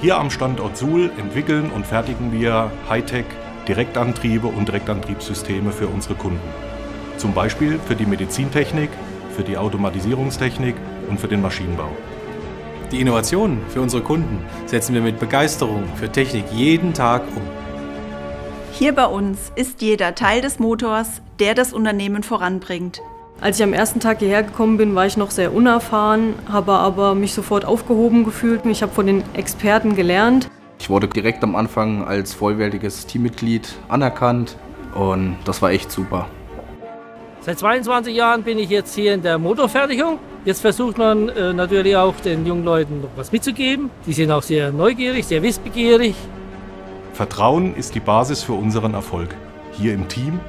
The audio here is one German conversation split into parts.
Hier am Standort Suhl entwickeln und fertigen wir Hightech Direktantriebe und Direktantriebssysteme für unsere Kunden. Zum Beispiel für die Medizintechnik, für die Automatisierungstechnik und für den Maschinenbau. Die Innovationen für unsere Kunden setzen wir mit Begeisterung für Technik jeden Tag um. Hier bei uns ist jeder Teil des Motors, der das Unternehmen voranbringt. Als ich am ersten Tag hierher gekommen bin, war ich noch sehr unerfahren, habe aber mich sofort aufgehoben gefühlt. Ich habe von den Experten gelernt. Ich wurde direkt am Anfang als vollwertiges Teammitglied anerkannt und das war echt super. Seit 22 Jahren bin ich jetzt hier in der Motorfertigung. Jetzt versucht man äh, natürlich auch den jungen Leuten noch was mitzugeben. Die sind auch sehr neugierig, sehr wissbegierig. Vertrauen ist die Basis für unseren Erfolg. Hier im Team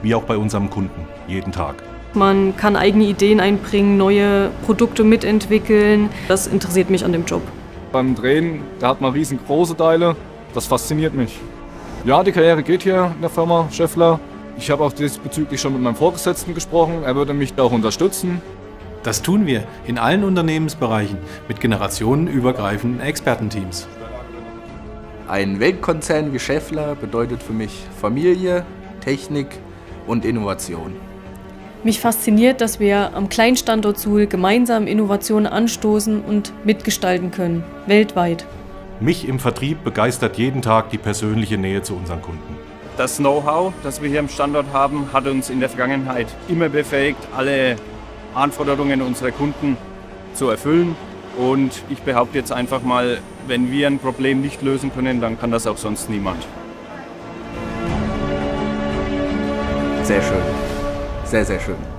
wie auch bei unserem Kunden. Jeden Tag. Man kann eigene Ideen einbringen, neue Produkte mitentwickeln. Das interessiert mich an dem Job. Beim Drehen, da hat man riesengroße Teile. Das fasziniert mich. Ja, die Karriere geht hier in der Firma Scheffler. Ich habe auch diesbezüglich schon mit meinem Vorgesetzten gesprochen. Er würde mich da auch unterstützen. Das tun wir in allen Unternehmensbereichen mit generationenübergreifenden Expertenteams. Ein Weltkonzern wie Scheffler bedeutet für mich Familie, Technik und Innovation. Mich fasziniert, dass wir am kleinen Standort Suhl gemeinsam Innovationen anstoßen und mitgestalten können, weltweit. Mich im Vertrieb begeistert jeden Tag die persönliche Nähe zu unseren Kunden. Das Know-how, das wir hier im Standort haben, hat uns in der Vergangenheit immer befähigt, alle Anforderungen unserer Kunden zu erfüllen. Und ich behaupte jetzt einfach mal, wenn wir ein Problem nicht lösen können, dann kann das auch sonst niemand. Sehr schön. Sehr, sehr schön.